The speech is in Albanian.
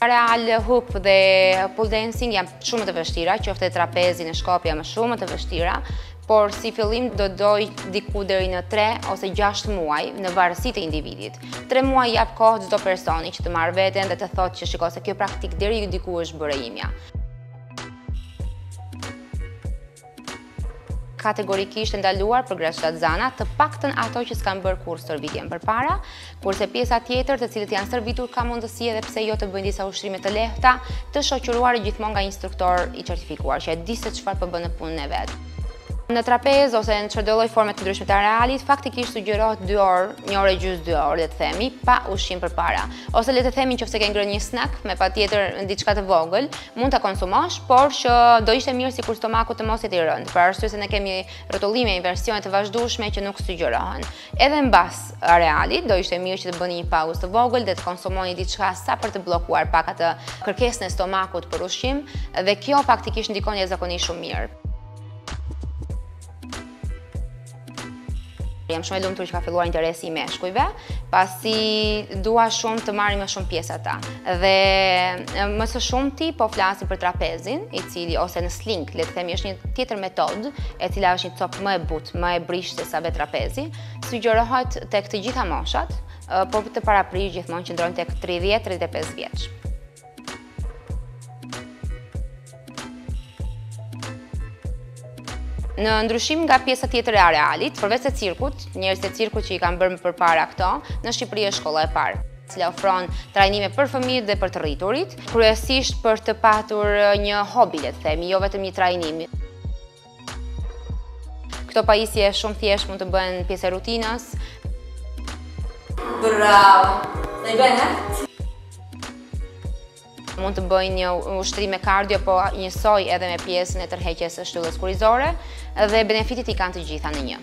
Aerial hoop dhe pole dancing janë shumë më të vështira, qoftë trapezi në shkop janë shumë më të vështira, por si fillim do doja diku deri në 3 ose 6 muaj në varësi të individit. 3 muaj jap kohë çdo personi që të marrë veten dhe të thotë që shiko se kjo praktikë deri diku është bërë imja. kategorikisht e ndaluar për gratë shtatzëna, të paktën ato që s'kanë bërë kurrë stërvitje përpara, kurse pjesa tjetër të cilët janë stërvitur ka mundësi edhe pse jo të bëjnë disa ushtrime të lehta, të shoqëruar gjithmonë nga instruktor i certifikuar, që e di se çfarë po bën në punën e vet. Në trapez ose në çdo lloj forme të ndryshme të aerialit, faktikisht sugjerohet 2 orë, 1 orë e gjysmë 2 orë, le të themi, pa ushqim përpara. Ose le të themi nëse ke ngrënë një snack me patjetër diçka të vogël, mund ta konsumosh, por që do ishte mirë sikur stomaku të mos jetë i rëndë, për arsye se ne kemi rrotullime, inversione të vazhdueshme që nuk sugjerohen. Edhe mbas aerialit, do ishte mirë që të bëni një pauzë të vogël dhe të konsumoni diçka sa për të bllokuar pak atë kërkesën e stomakut për ushqim, dhe kjo faktikisht ndikon jashtëzakonisht shumë mirë. Jam shumë e lumtur që ka filluar interesi i meshkujve, pasi dua shumë të marrim më shumë pjesë ata. Dhe më së shumti po flasim për trapezin, i cili ose në sling, le të themi është një tjetër metodë, e cila është një copë më e butë, më e brishtë sesa vetë trapezi, sugjerohet tek të gjitha moshat, por të paraprirë gjithmonë qëndrojnë tek 30-35 vjeç. Në ndryshim nga pjesa tjetër e aerialit, përveçse cirkut, njerëzit e cirkut që i kanë bërë më përpara këto, në Shqipëri e shkolla e parë e cila ofron trajnime për fëmijët dhe për të rriturit, kryesisht për të patur një hobi, le të themi, jo vetëm një trajnim. Këto pajisje shumë thjesht mund të bëhen pjesë e rutinës. Bravo! Dhe i bëjnë, eh? mund të bëjnë një ushtrim me kardio, po njësoj edhe me pjesën e tërheqjes së shtyllës kurrizore, dhe benefitet i kanë të gjitha në një.